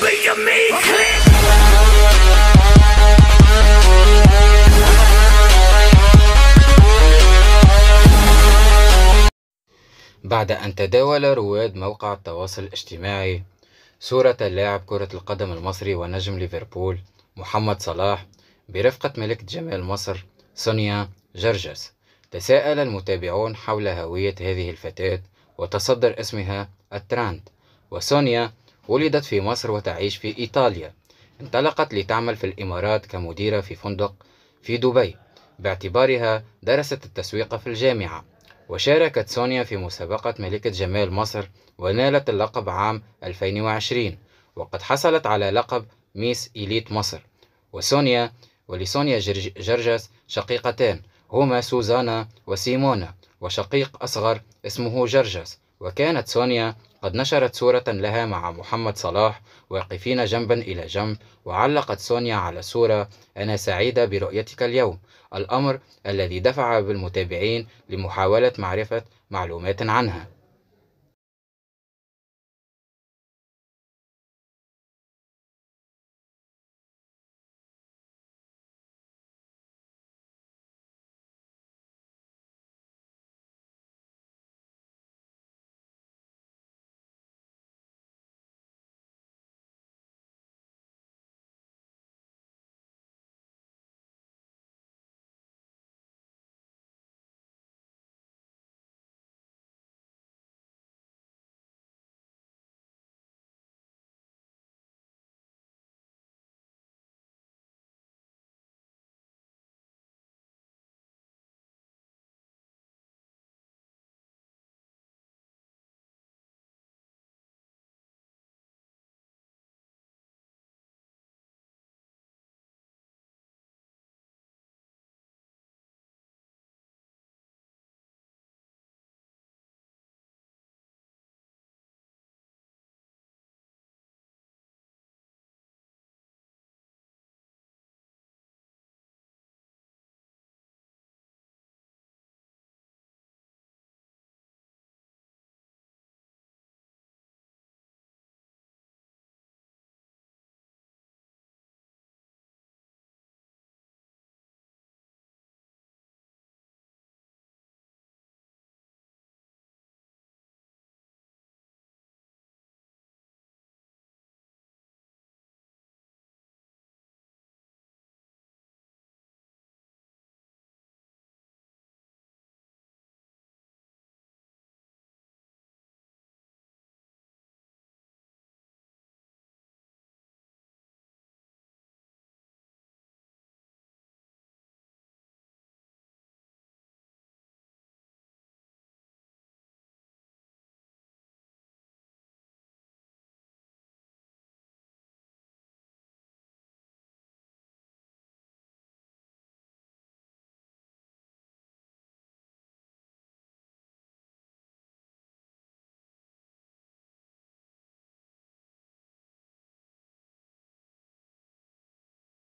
me, click. بعد أن تداول رواد موقع التواصل الاجتماعي صورة لاعب كرة القدم المصري ونجم ليفربول محمد صلاح برفقة ملكة جمال مصر سونيا جرجس تساءل المتابعون حول هوية هذه الفتاة وتصدر اسمها التراند وسونيا ولدت في مصر وتعيش في إيطاليا. انطلقت لتعمل في الإمارات كمديرة في فندق في دبي. باعتبارها درست التسويق في الجامعة. وشاركت سونيا في مسابقة ملكة جمال مصر ونالت اللقب عام 2020 وقد حصلت على لقب ميس إيليت مصر. وسونيا ولسونيا جرج- جرجس شقيقتان هما سوزانا وسيمونا وشقيق أصغر اسمه جرجس. وكانت سونيا قد نشرت صورة لها مع محمد صلاح واقفين جنبا إلى جنب وعلقت سونيا على الصورة أنا سعيدة برؤيتك اليوم الأمر الذي دفع بالمتابعين لمحاولة معرفة معلومات عنها.